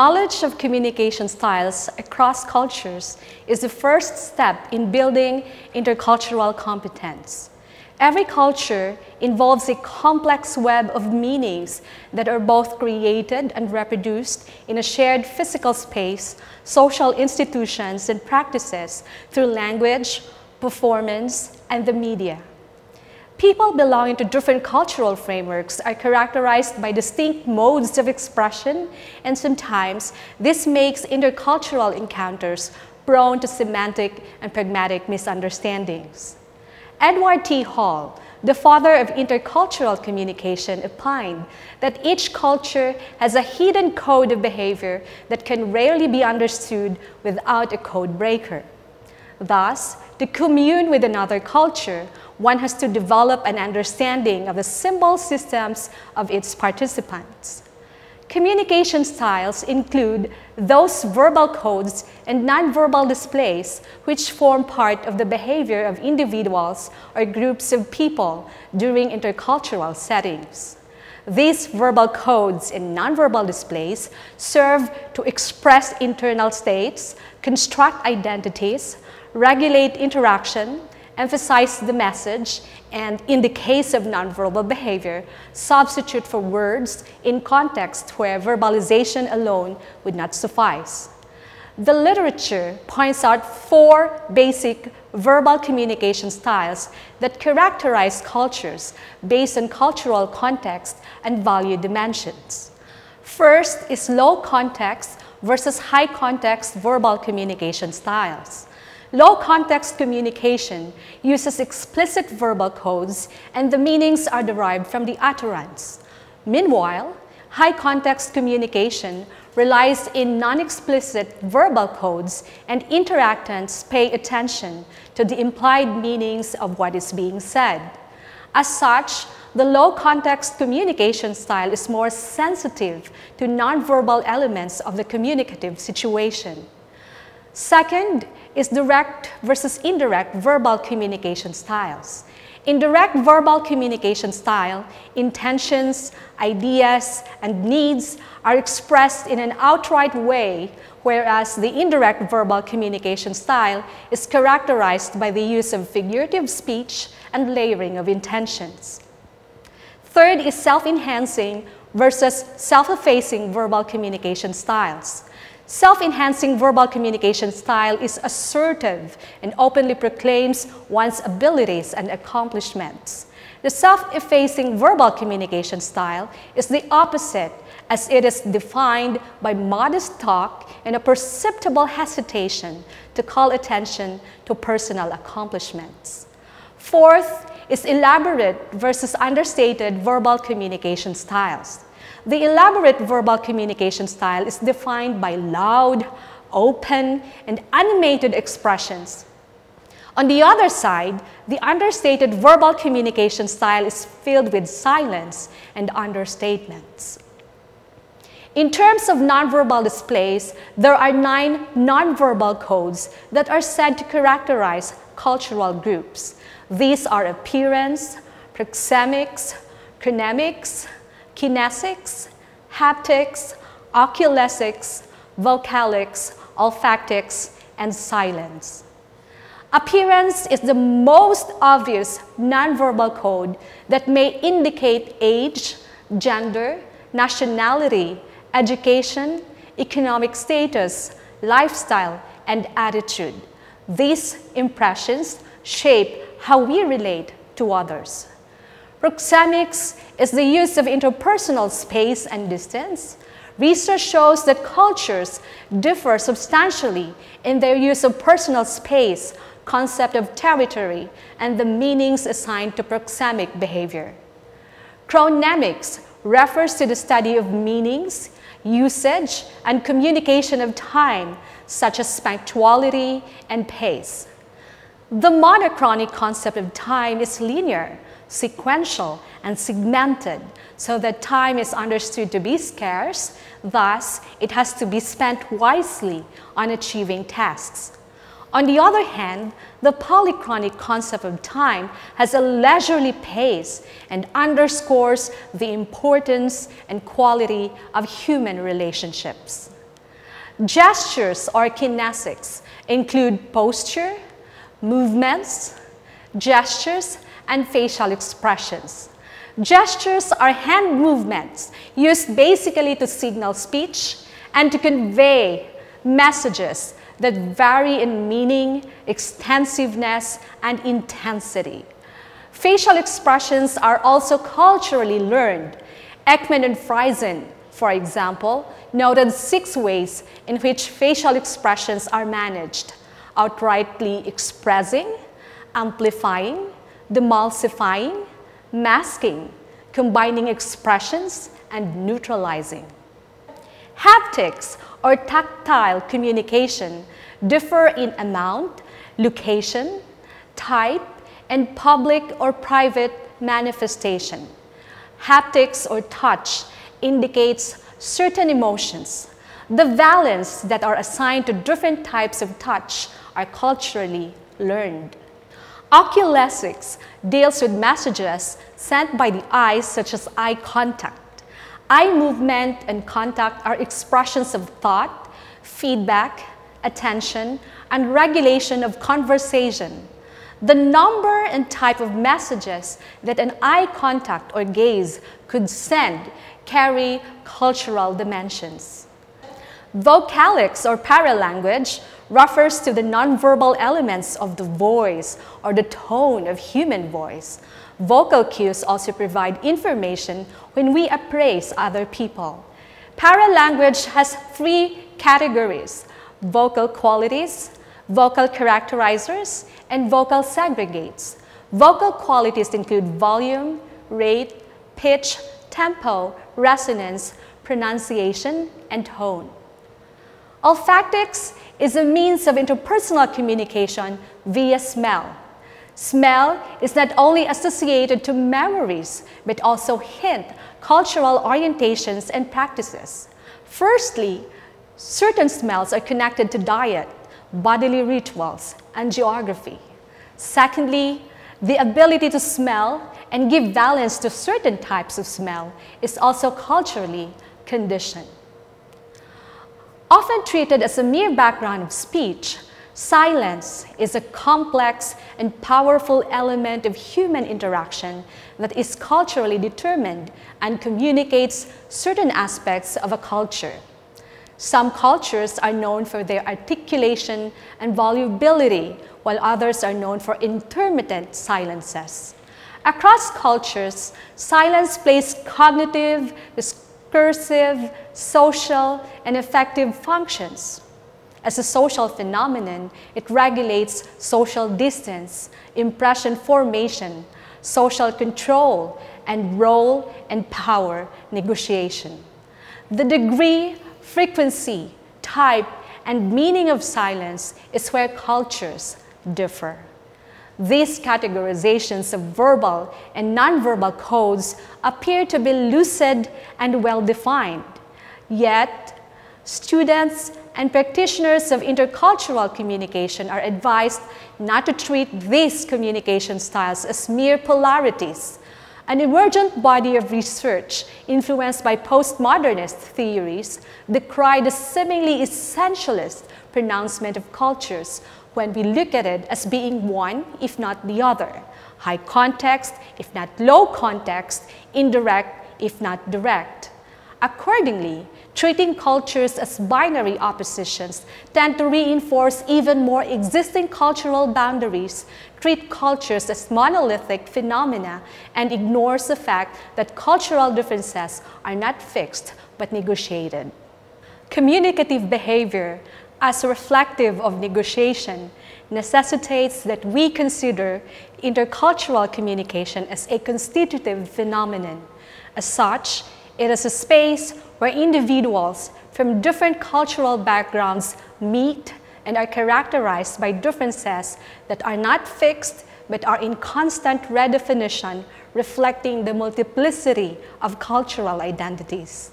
Knowledge of communication styles across cultures is the first step in building intercultural competence. Every culture involves a complex web of meanings that are both created and reproduced in a shared physical space, social institutions, and practices through language, performance, and the media. People belonging to different cultural frameworks are characterized by distinct modes of expression, and sometimes this makes intercultural encounters prone to semantic and pragmatic misunderstandings. Edward T. Hall, the father of intercultural communication, opined that each culture has a hidden code of behavior that can rarely be understood without a code breaker. Thus, to commune with another culture, one has to develop an understanding of the symbol systems of its participants. Communication styles include those verbal codes and nonverbal displays which form part of the behavior of individuals or groups of people during intercultural settings. These verbal codes and nonverbal displays serve to express internal states, construct identities, regulate interaction, emphasize the message, and in the case of nonverbal behavior, substitute for words in context where verbalization alone would not suffice. The literature points out four basic verbal communication styles that characterize cultures based on cultural context and value dimensions. First is low context versus high context verbal communication styles. Low context communication uses explicit verbal codes and the meanings are derived from the utterance. Meanwhile, high context communication relies in non-explicit verbal codes and interactants pay attention to the implied meanings of what is being said. As such, the low context communication style is more sensitive to nonverbal elements of the communicative situation. Second is direct versus indirect verbal communication styles. In direct verbal communication style, intentions, ideas, and needs are expressed in an outright way, whereas the indirect verbal communication style is characterized by the use of figurative speech and layering of intentions. Third is self-enhancing versus self-effacing verbal communication styles. Self-enhancing verbal communication style is assertive and openly proclaims one's abilities and accomplishments. The self-effacing verbal communication style is the opposite as it is defined by modest talk and a perceptible hesitation to call attention to personal accomplishments. Fourth is elaborate versus understated verbal communication styles. The elaborate verbal communication style is defined by loud, open, and animated expressions. On the other side, the understated verbal communication style is filled with silence and understatements. In terms of nonverbal displays, there are nine nonverbal codes that are said to characterize cultural groups. These are appearance, proxemics, chronemics, kinesics, haptics, oculesics, vocalics, olfactics, and silence. Appearance is the most obvious nonverbal code that may indicate age, gender, nationality, education, economic status, lifestyle, and attitude. These impressions shape how we relate to others. Proxemics is the use of interpersonal space and distance. Research shows that cultures differ substantially in their use of personal space, concept of territory, and the meanings assigned to proxemic behavior. Chronemics refers to the study of meanings, usage, and communication of time, such as punctuality and pace. The monochronic concept of time is linear, sequential, and segmented so that time is understood to be scarce, thus it has to be spent wisely on achieving tasks. On the other hand, the polychronic concept of time has a leisurely pace and underscores the importance and quality of human relationships. Gestures or kinesics include posture, movements, gestures, and facial expressions. Gestures are hand movements used basically to signal speech and to convey messages that vary in meaning, extensiveness, and intensity. Facial expressions are also culturally learned. Ekman and Friesen, for example, noted six ways in which facial expressions are managed, outrightly expressing, amplifying, deamplifying, masking, combining expressions, and neutralizing. Haptics or tactile communication differ in amount, location, type, and public or private manifestation. Haptics or touch indicates certain emotions. The valence that are assigned to different types of touch are culturally learned. Oculesics deals with messages sent by the eyes such as eye contact. Eye movement and contact are expressions of thought, feedback, attention, and regulation of conversation. The number and type of messages that an eye contact or gaze could send carry cultural dimensions. Vocalics or paralanguage refers to the nonverbal elements of the voice or the tone of human voice. Vocal cues also provide information when we appraise other people. Paralanguage has three categories, vocal qualities, vocal characterizers, and vocal segregates. Vocal qualities include volume, rate, pitch, tempo, resonance, pronunciation, and tone. Olfactics is a means of interpersonal communication via smell. Smell is not only associated to memories, but also hint cultural orientations and practices. Firstly, certain smells are connected to diet, bodily rituals, and geography. Secondly, the ability to smell and give valence to certain types of smell is also culturally conditioned. Often treated as a mere background of speech, silence is a complex and powerful element of human interaction that is culturally determined and communicates certain aspects of a culture. Some cultures are known for their articulation and volubility, while others are known for intermittent silences. Across cultures, silence plays cognitive, discursive, social, and effective functions. As a social phenomenon, it regulates social distance, impression formation, social control, and role and power negotiation. The degree, frequency, type, and meaning of silence is where cultures differ. These categorizations of verbal and nonverbal codes appear to be lucid and well-defined. Yet, students and practitioners of intercultural communication are advised not to treat these communication styles as mere polarities. An emergent body of research influenced by postmodernist theories decry the seemingly essentialist pronouncement of cultures when we look at it as being one, if not the other. High context, if not low context, indirect, if not direct. Accordingly, treating cultures as binary oppositions tend to reinforce even more existing cultural boundaries, treat cultures as monolithic phenomena, and ignores the fact that cultural differences are not fixed but negotiated. Communicative behavior as reflective of negotiation necessitates that we consider intercultural communication as a constitutive phenomenon. As such, it is a space where individuals from different cultural backgrounds meet and are characterized by differences that are not fixed but are in constant redefinition, reflecting the multiplicity of cultural identities.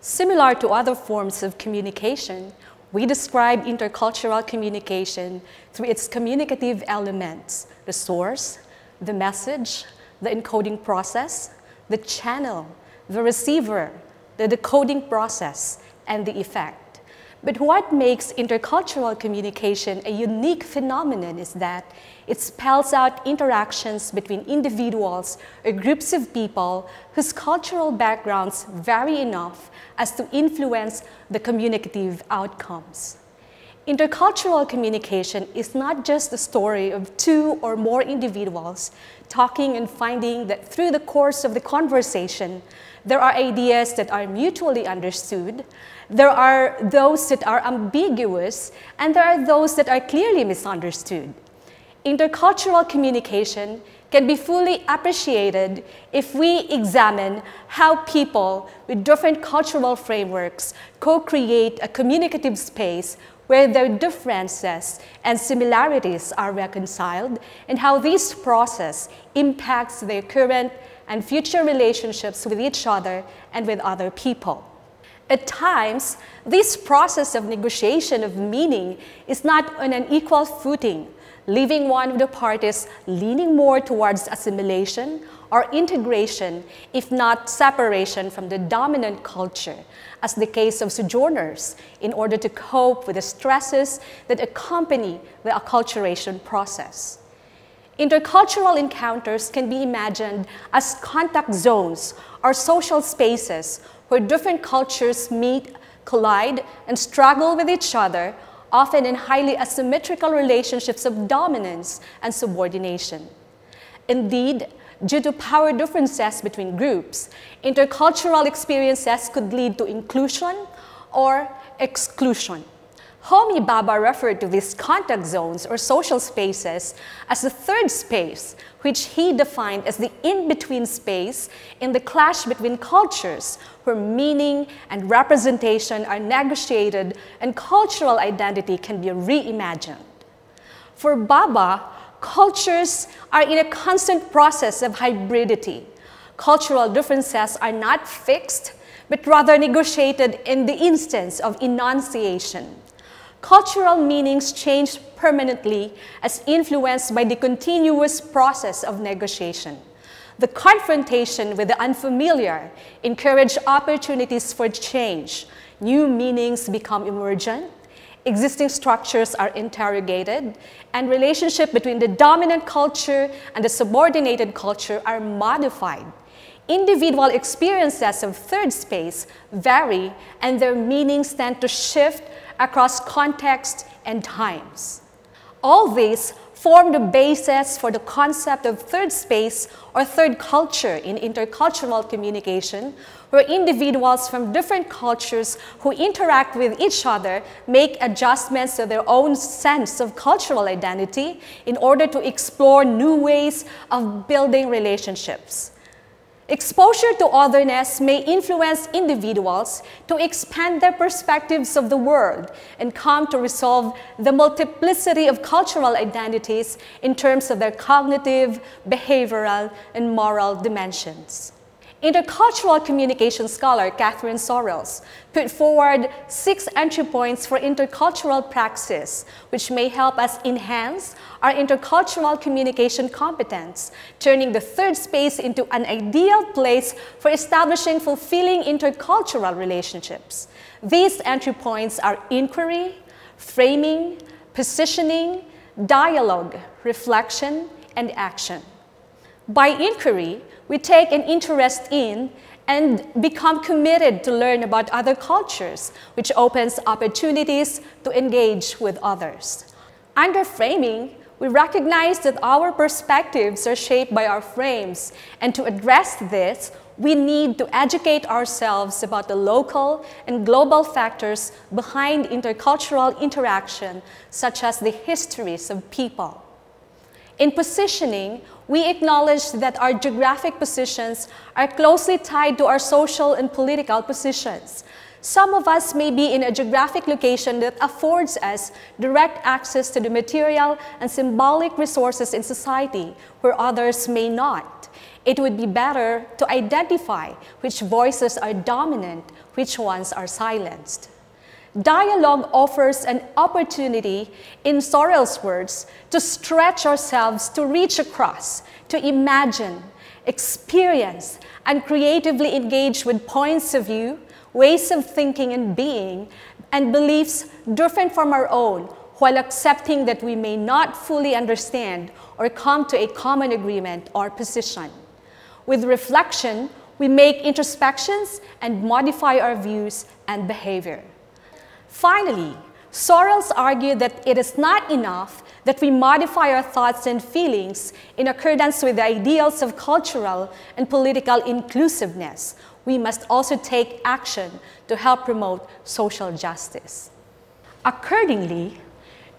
Similar to other forms of communication, we describe intercultural communication through its communicative elements, the source, the message, the encoding process, the channel, the receiver, the decoding process, and the effect. But what makes intercultural communication a unique phenomenon is that it spells out interactions between individuals or groups of people whose cultural backgrounds vary enough as to influence the communicative outcomes. Intercultural communication is not just the story of two or more individuals talking and finding that through the course of the conversation, there are ideas that are mutually understood, there are those that are ambiguous, and there are those that are clearly misunderstood. Intercultural communication can be fully appreciated if we examine how people with different cultural frameworks co-create a communicative space where their differences and similarities are reconciled and how this process impacts their current and future relationships with each other and with other people. At times, this process of negotiation of meaning is not on an equal footing leaving one of the parties leaning more towards assimilation or integration, if not separation from the dominant culture, as the case of sojourners, in order to cope with the stresses that accompany the acculturation process. Intercultural encounters can be imagined as contact zones or social spaces where different cultures meet, collide, and struggle with each other often in highly asymmetrical relationships of dominance and subordination. Indeed, due to power differences between groups, intercultural experiences could lead to inclusion or exclusion. Homi Bhabha referred to these contact zones or social spaces as the third space, which he defined as the in-between space in the clash between cultures where meaning and representation are negotiated and cultural identity can be reimagined. For Bhabha, cultures are in a constant process of hybridity. Cultural differences are not fixed, but rather negotiated in the instance of enunciation cultural meanings change permanently as influenced by the continuous process of negotiation. The confrontation with the unfamiliar encourage opportunities for change. New meanings become emergent, existing structures are interrogated, and relationship between the dominant culture and the subordinated culture are modified. Individual experiences of third space vary and their meanings tend to shift across context and times. All these form the basis for the concept of third space or third culture in intercultural communication, where individuals from different cultures who interact with each other make adjustments to their own sense of cultural identity in order to explore new ways of building relationships. Exposure to otherness may influence individuals to expand their perspectives of the world and come to resolve the multiplicity of cultural identities in terms of their cognitive, behavioral, and moral dimensions. Intercultural communication scholar Kathryn Sorrells put forward six entry points for intercultural praxis, which may help us enhance our intercultural communication competence, turning the third space into an ideal place for establishing fulfilling intercultural relationships. These entry points are inquiry, framing, positioning, dialogue, reflection, and action. By inquiry, we take an interest in and become committed to learn about other cultures, which opens opportunities to engage with others. Under framing, we recognize that our perspectives are shaped by our frames, and to address this, we need to educate ourselves about the local and global factors behind intercultural interaction, such as the histories of people. In positioning, we acknowledge that our geographic positions are closely tied to our social and political positions. Some of us may be in a geographic location that affords us direct access to the material and symbolic resources in society, where others may not. It would be better to identify which voices are dominant, which ones are silenced. Dialogue offers an opportunity, in Sorrell's words, to stretch ourselves to reach across, to imagine, experience, and creatively engage with points of view, ways of thinking and being, and beliefs different from our own, while accepting that we may not fully understand or come to a common agreement or position. With reflection, we make introspections and modify our views and behavior. Finally, Sorrells argued that it is not enough that we modify our thoughts and feelings in accordance with the ideals of cultural and political inclusiveness. We must also take action to help promote social justice. Accordingly,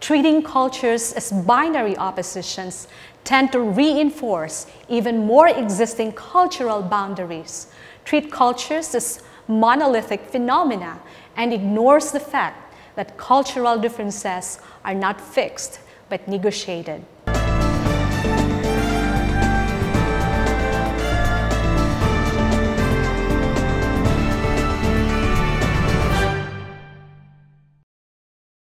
treating cultures as binary oppositions tend to reinforce even more existing cultural boundaries, treat cultures as monolithic phenomena, and ignores the fact that cultural differences are not fixed but negotiated.